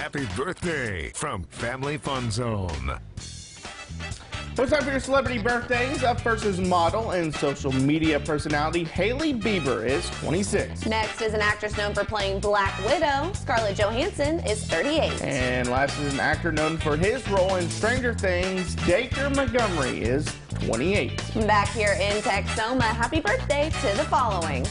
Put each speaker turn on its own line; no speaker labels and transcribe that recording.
happy birthday from Family Fun Zone.
What's up for your celebrity birthdays? Up first is model and social media personality Hailey Bieber is 26.
Next is an actress known for playing Black Widow. Scarlett Johansson is 38.
And last is an actor known for his role in Stranger Things. Dacre Montgomery is 28.
Back here in Texoma, happy birthday to the following.